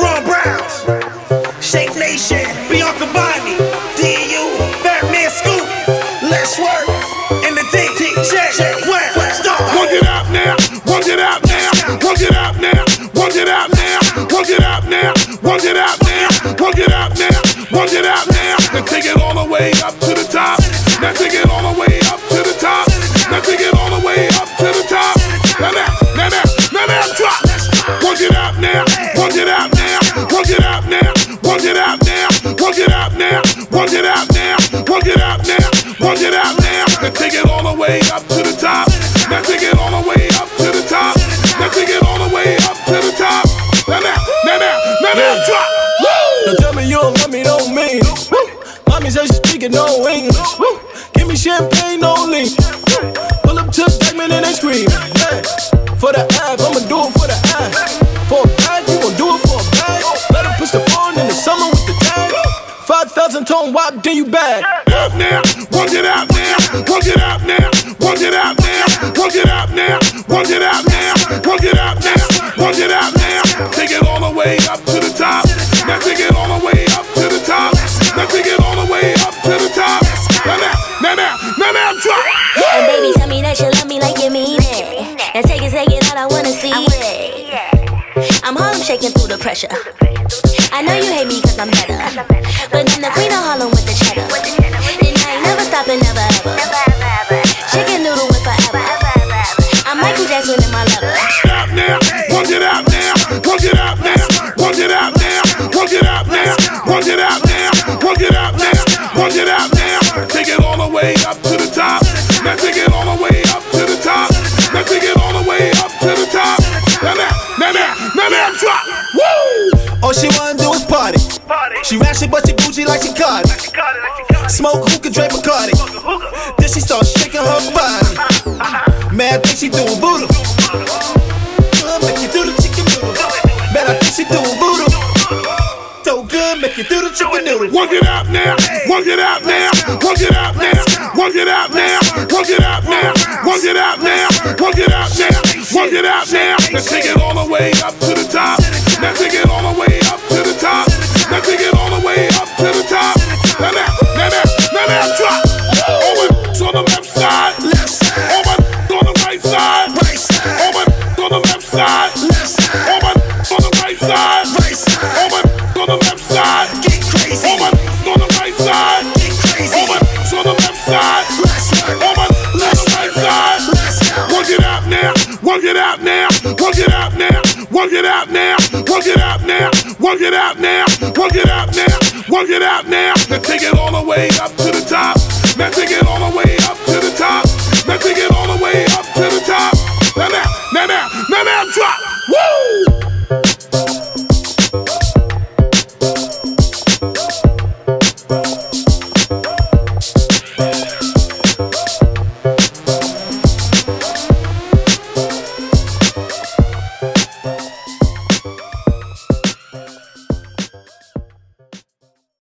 Ron Browz, Shake Nation, Bianca Bonnie, DU, Fatman Scoop, Let's and the DJ, Work it out now, work it out now, work it out now, work it out now, work it out now, work it out now, work it out now, work it out now, and take it all the way up to work it out now, work it out now, work it out now, work it out now, work it out now. And take it all the way up to the top. Now take it all the way up to the top. Now take it all the way up to the top. Now now, now now, now now, drop. Don't tell me you don't love me, don't mean. Mommy says she's speaking no English. Woo. Give me champagne, lean. Pull up to Diamond and they scream. Hey. For the app, I'ma do it for 5,000 tone wop, then you bag. Up now, work it out now, work it out now, work it out now, work it out now, work it out now, work it out now, work it out now. Take it all the way up to the top. Now take it all the way up to the top. Now take it all the way up to the top. Now now, now now, now now, drop. And baby, tell me that you love me like you mean it. Now take it, take it out, I wanna see it. I'm Harlem shaking through the pressure. I know you hate me cause I'm better. But I'm the queen of Harlem with the cheddar. And I ain't never stopping, never ever. Chicken noodle with forever. I'm Michael Jackson in my lover. Stop now, work it out now, work it out now, work it out now, work it out now, work it out now, work it out now, work it out now. Take it all the way up to the top. Drop. Woo! All she wanna do is party. party. She ratchet, but she Gucci like she Cardi. Smoke hookah, Dre Bacardi. Then she starts shaking her body. Man, I think she doing voodoo. Good, make you do the chicken noodle. Man, I think she doing voodoo. So good, make you do the chicken noodle. Work it out now, work it out now, work it out now, work it out now, work it out now, work it out now, work it out now, work it out now. Now take it all the way up to the top. Now take it all the way up to the top. Now take it all the way up to the top. Now now, now now, now now, drop. Over to the left side, side, over to the right side, side, over to the left side, side, over to the right side, side. over to the left side. Get crazy, Over to the right side. get crazy. Over to the. Left side, Work it out now. Work it out now. Work it out now. Work it out now. Work it out now. Work it out now. Now take it all the way up to the top. Now take it all the way up to the top. Now take it all the way up to the top. Now now now now now now drop. Woo!